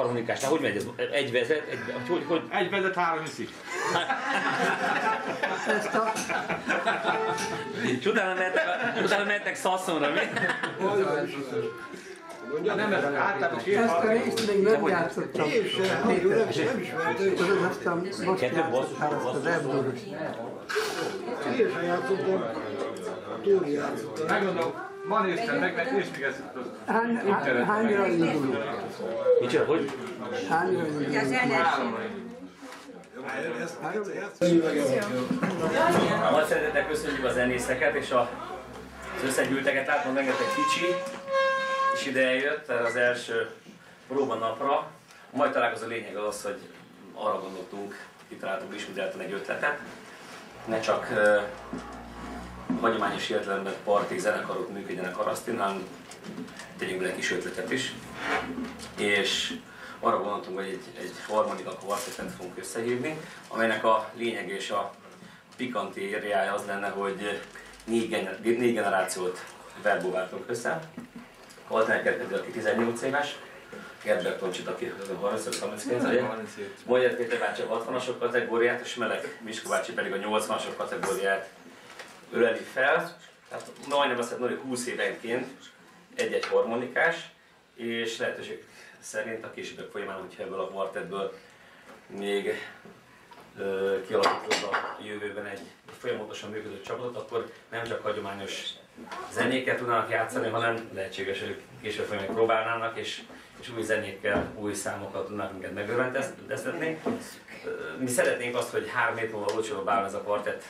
harmonikásnál? Hogy megy ez? Egy vezet? Egy, hogy, hogy? Egy vezet, három iszik. Ezt a, És utána mentek, utána mentek Szaszonra, mi? Nem ez általában két ezt a harmadik. részt még nem játszottam. Péter. Tudom, azt a most basszus, játszottál azt az Ebdurus. Szívesen játszottam, Tóri játszottam. Megmondom, néztem meg, mert nézd meg ezt a Hány, hány, hányra indulunk? Micsoda, hogy? Hányra indulunk? Nagy szeretettel köszönjük a zenészeket és a, az összegyűlteket. Látom, rengeteg kicsi, és ide eljött erre az első próba napra. A mai találkozó lényeg az, hogy arra gondoltunk, kitaláltunk ismételten egy ötletet. Ne csak uh, hagyományos értelemben parti zenekarok működjenek Arasztin, hanem tegyünk bele kis ötletet is. És arra gondoltunk, hogy egy, egy harmadik kvartettet fogunk összehívni, amelynek a lényeg és a pikantériája az lenne, hogy négy, gener- négy generációt verbóváltunk össze. Kaltner Kerkezi, aki 18 éves, Gerber Toncsit, aki 30-39 Magyar Péter bácsi a 60-asok kategóriát, és Melek Miska bácsi pedig a 80-asok kategóriát öleli fel. Tehát majdnem azt mondani, hogy 20 évenként egy-egy harmonikás, és lehetőség szerint a későbbiek folyamán, hogyha ebből a kvartettből még ö, kialakítod a jövőben egy, folyamatosan működő csapatot, akkor nem csak hagyományos zenéket tudnának játszani, hanem lehetséges, hogy később folyamán próbálnának, és, és új zenékkel, új számokkal tudnak minket megörvendeztetni. Mi szeretnénk azt, hogy három hét múlva Locsolóbában ez a kvartett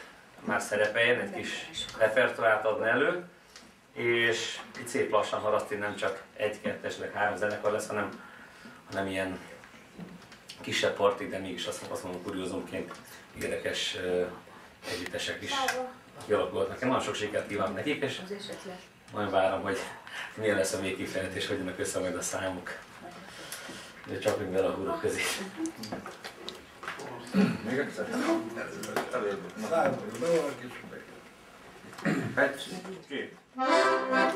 már szerepeljen, egy kis repertoárt adna elő, és itt szép lassan harasztni nem csak egy, kettes, meg három zenekar lesz, hanem, hanem ilyen kisebb partik, de mégis azt, azt mondom kuriózumként érdekes uh, együttesek is kialakulnak. Nekem nagyon sok sikert kívánok nekik, és nagyon várom, hogy milyen lesz a végkifejletés, hogy jönnek össze majd a számok. De csapjunk bele a hurok közé. Még egyszer. Előbb. Számoljuk be valaki, és meg. Egy, két. Thank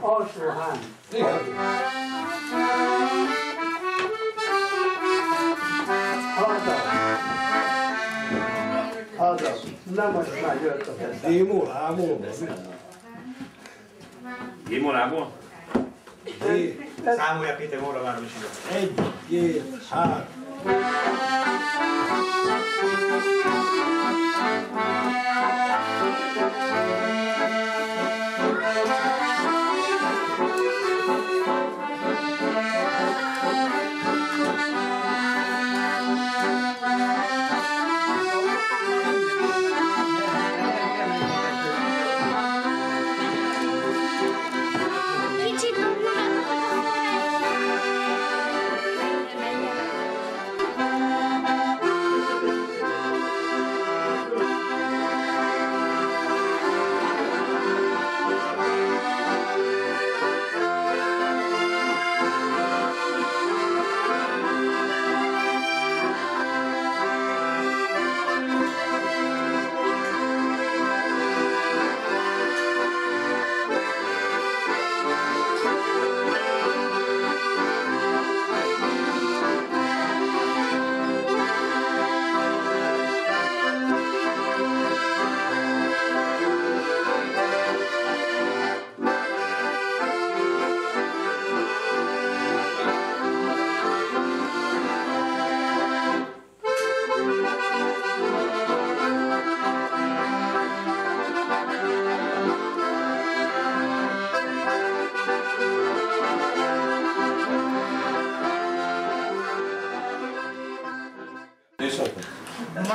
hán, alsó hán. Haza. Haza. Na most már jött a fesztivál. Démol, ámol, Gémolából? Számolja Péter Móra várom is egy, két, három.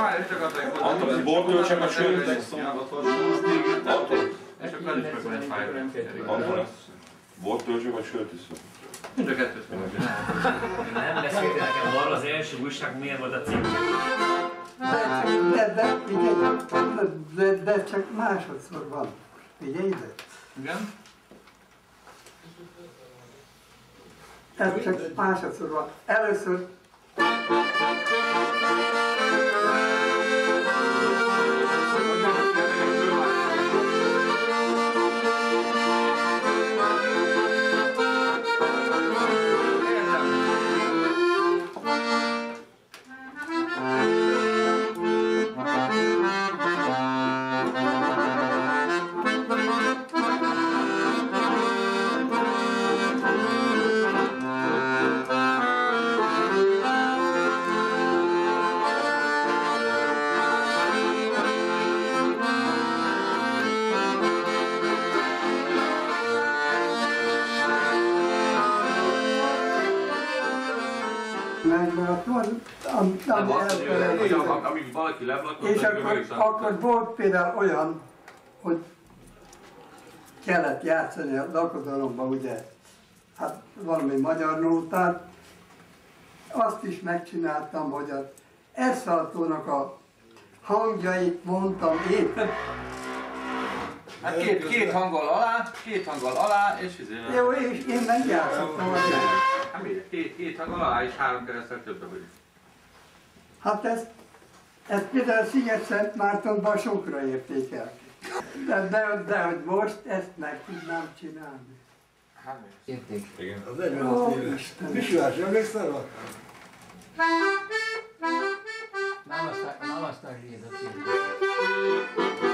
Már is akartam, hogy Anton, ez bortól csak a sört? Anton, És akkor is meg lehet fájni. Anton, bortól csak a sört iszol? Mind a kettőt meg. Nem beszéltél nekem arról az első újság milyen volt a cím? De, de, figyelj, de, de csak másodszor van. Figyelj ide. Igen? Ez csak másodszor van. Először megmaradt van, am- hogy elfelejtett. amíg valaki leblakott, És akkor, akkor volt például olyan, hogy kellett játszani a lakodalomba, ugye, hát valami magyar nótát, azt is megcsináltam, hogy az eszaltónak a hangjait mondtam én. Hát két, két hanggal alá, két hanggal alá, és izé. Jó, és én megjátszottam a Hát mindegy, két, két alá, és három keresztel többre vagy. Hát ezt, ezt például Sziget-Szent Mártonban sokra értékel. De, de, de hogy most ezt meg tudnám csinálni. Az 46 éves. Isten. Misulás, emlékszel rá? Csak